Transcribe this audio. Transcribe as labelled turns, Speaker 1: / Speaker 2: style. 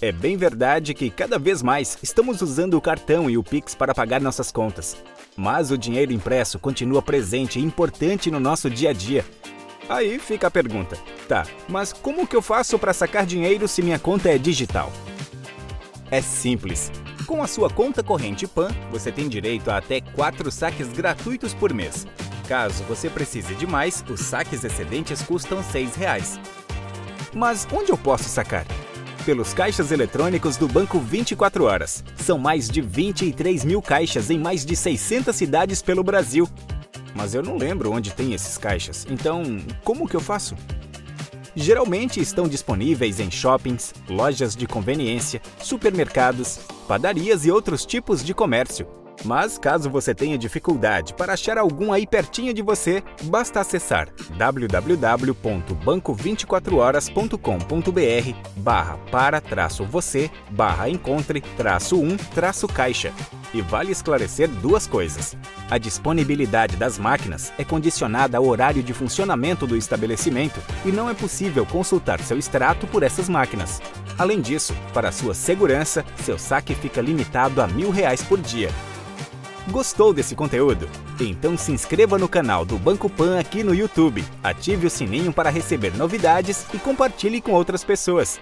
Speaker 1: É bem verdade que cada vez mais estamos usando o cartão e o Pix para pagar nossas contas. Mas o dinheiro impresso continua presente e importante no nosso dia a dia. Aí fica a pergunta: tá, mas como que eu faço para sacar dinheiro se minha conta é digital? É simples. Com a sua conta corrente PAN, você tem direito a até 4 saques gratuitos por mês. Caso você precise de mais, os saques excedentes custam R$ 6,00. Mas onde eu posso sacar? Pelos caixas eletrônicos do Banco 24 Horas. São mais de 23 mil caixas em mais de 600 cidades pelo Brasil. Mas eu não lembro onde tem esses caixas, então como que eu faço? Geralmente estão disponíveis em shoppings, lojas de conveniência, supermercados, padarias e outros tipos de comércio. Mas caso você tenha dificuldade para achar algum aí pertinho de você, basta acessar www.banco24horas.com.br barra para traço você barra encontre traço 1 traço caixa. E vale esclarecer duas coisas. A disponibilidade das máquinas é condicionada ao horário de funcionamento do estabelecimento e não é possível consultar seu extrato por essas máquinas. Além disso, para sua segurança, seu saque fica limitado a mil reais por dia. Gostou desse conteúdo? Então se inscreva no canal do Banco Pan aqui no YouTube, ative o sininho para receber novidades e compartilhe com outras pessoas.